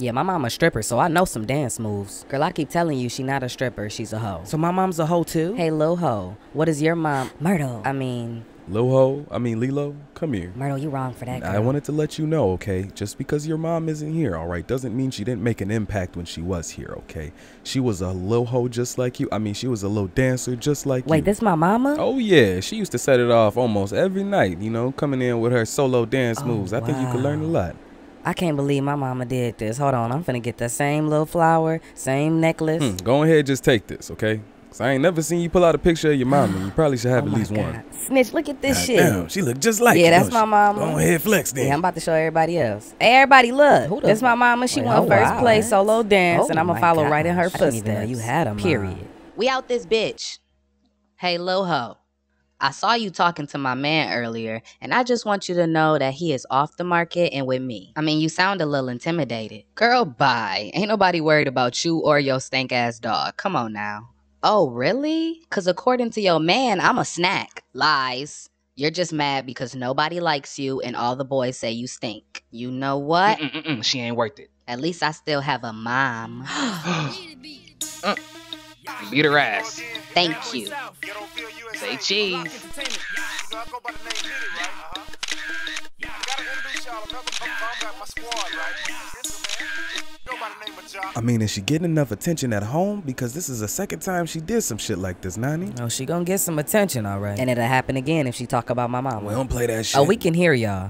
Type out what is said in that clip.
Yeah, my mom a stripper, so I know some dance moves. Girl, I keep telling you she not a stripper, she's a hoe. So my mom's a hoe too? Hey, Lil Ho, what is your mom? Myrtle. I mean, Lil Ho, I mean Lilo, come here. Myrtle, you wrong for that. Girl. I wanted to let you know, okay? Just because your mom isn't here, all right, doesn't mean she didn't make an impact when she was here, okay? She was a Lil Ho just like you. I mean, she was a little dancer just like Wait, you. this my mama? Oh yeah, she used to set it off almost every night, you know, coming in with her solo dance Oh, moves. I think you could learn a lot. I can't believe my mama did this. Hold on, I'm finna get the same little flower, same necklace. Hmm, go ahead, just take this, okay? 'Cause I ain't never seen you pull out a picture of your mama. You probably should have Oh at my least one. Snitch, look at this God shit. Damn, she look just like Yeah, you, that's don't my she? mama. Go ahead, flex then. Yeah, I'm about to show everybody else. Hey, everybody, look. Who That's my mama. She Wait, won oh, first wow. place solo dance, and Oh I'm gonna my follow right in her gosh. I didn't even know footsteps. you had a mom. Period. We out this bitch. Hey, Loho. I saw you talking to my man earlier, and I just want you to know that he is off the market and with me. I mean, you sound a little intimidated. Girl, bye. Ain't nobody worried about you or your stank ass dog. Come on now. Oh, really? Because according to your man, I'm a snack. Lies. You're just mad because nobody likes you and all the boys say you stink. You know what? Mm-mm-mm, she ain't worth it. At least I still have a mom. Uh, beat her ass. Thank you. Say cheese. I mean, is she getting enough attention at home? Because this is the second time she did some shit like this, Nani. Oh, she gonna get some attention, all right. And it'll happen again if she talk about my mama. We don't play that shit. Oh, we can hear y'all.